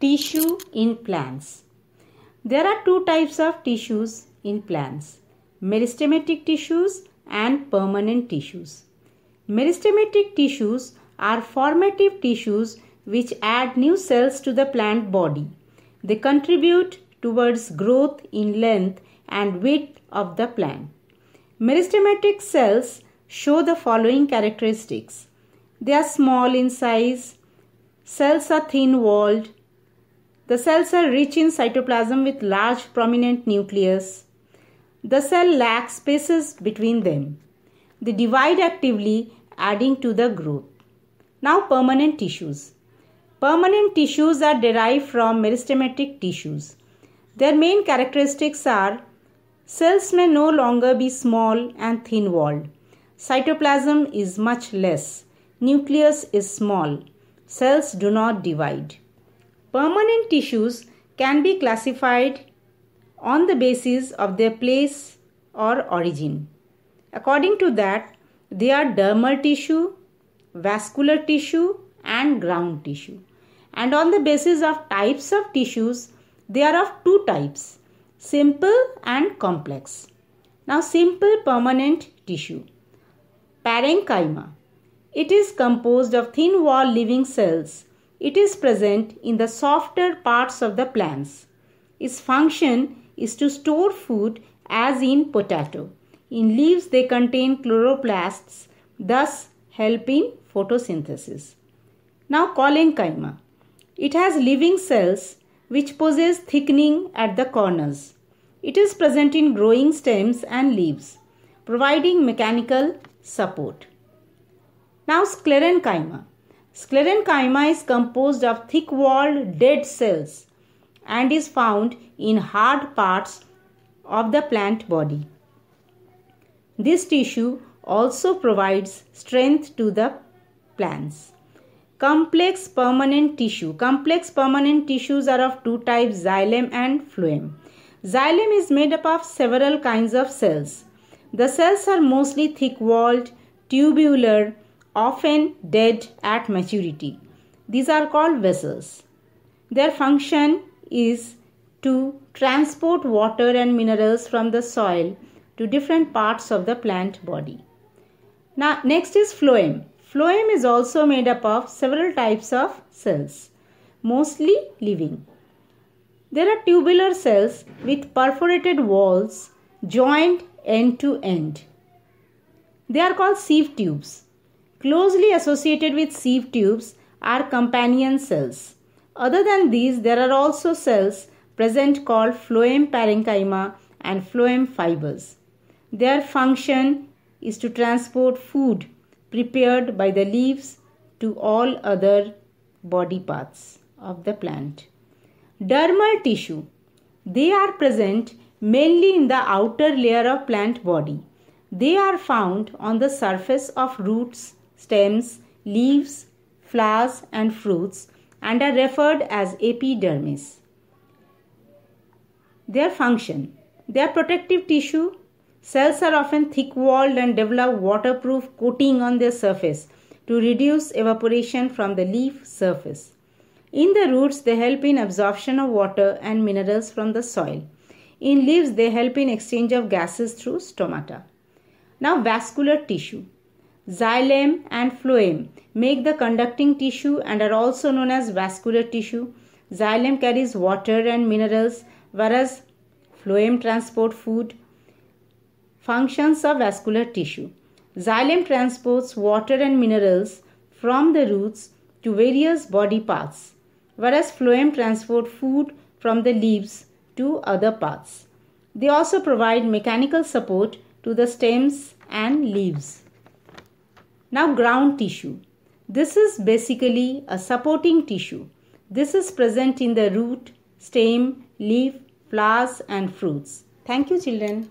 Tissue in plants. There are two types of tissues in plants meristematic tissues and permanent tissues. Meristematic tissues are formative tissues which add new cells to the plant body. They contribute towards growth in length and width of the plant. Meristematic cells show the following characteristics. They are small in size, cells are thin walled, the cells are rich in cytoplasm with large prominent nucleus. The cell lacks spaces between them. They divide actively, adding to the growth. Now, permanent tissues. Permanent tissues are derived from meristematic tissues. Their main characteristics are cells may no longer be small and thin walled. Cytoplasm is much less. Nucleus is small. Cells do not divide. Permanent tissues can be classified on the basis of their place or origin. According to that, they are dermal tissue, vascular tissue, and ground tissue. And on the basis of types of tissues, they are of two types simple and complex. Now, simple permanent tissue. Parenchyma. It is composed of thin wall living cells it is present in the softer parts of the plants. Its function is to store food as in potato. In leaves they contain chloroplasts, thus help in photosynthesis. Now collenchyma. It has living cells which possess thickening at the corners. It is present in growing stems and leaves, providing mechanical support. Now sclerenchyma. Sclerenchyma is composed of thick-walled dead cells and is found in hard parts of the plant body. This tissue also provides strength to the plants. Complex permanent tissue. Complex permanent tissues are of two types xylem and phloem. Xylem is made up of several kinds of cells. The cells are mostly thick walled, tubular, often dead at maturity. These are called vessels. Their function is to transport water and minerals from the soil to different parts of the plant body. Now, next is phloem. Phloem is also made up of several types of cells, mostly living. There are tubular cells with perforated walls joined end to end. They are called sieve tubes. Closely associated with sieve tubes are companion cells. Other than these, there are also cells present called phloem parenchyma and phloem fibers. Their function is to transport food prepared by the leaves to all other body parts of the plant. Dermal tissue. They are present mainly in the outer layer of plant body. They are found on the surface of roots, stems, leaves, flowers, and fruits and are referred as epidermis. Their function They are protective tissue. Cells are often thick walled and develop waterproof coating on their surface to reduce evaporation from the leaf surface. In the roots, they help in absorption of water and minerals from the soil. In leaves, they help in exchange of gases through stomata. Now, vascular tissue. Xylem and phloem make the conducting tissue and are also known as vascular tissue. Xylem carries water and minerals whereas phloem transport food. Functions of vascular tissue. Xylem transports water and minerals from the roots to various body parts whereas phloem transport food from the leaves to other parts. They also provide mechanical support to the stems and leaves. Now ground tissue. This is basically a supporting tissue. This is present in the root, stem, leaf, flowers and fruits. Thank you children.